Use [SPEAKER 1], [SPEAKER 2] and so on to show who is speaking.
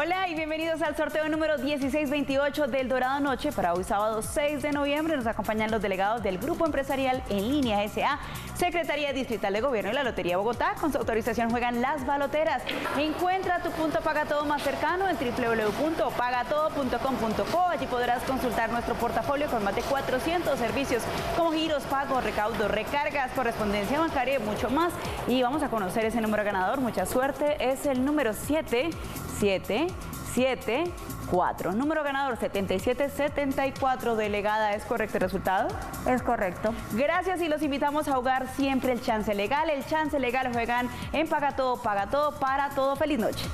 [SPEAKER 1] Hola y bienvenidos al sorteo número 1628 del Dorado Noche para hoy sábado 6 de noviembre. Nos acompañan los delegados del Grupo Empresarial en Línea SA, Secretaría Distrital de Gobierno y la Lotería Bogotá. Con su autorización juegan las baloteras. Encuentra tu punto paga todo más cercano en www.pagatodo.com.co. Allí podrás consultar nuestro portafolio con más de 400 servicios como giros, pagos, recaudos, recargas, correspondencia bancaria y mucho más. Y vamos a conocer ese número ganador. Mucha suerte. Es el número 7 7, 7, 4. Número ganador 7774. Delegada, ¿es correcto el resultado?
[SPEAKER 2] Es correcto.
[SPEAKER 1] Gracias y los invitamos a jugar siempre el chance legal. El chance legal juegan en Paga Todo, Paga Todo, para todo. Feliz noche.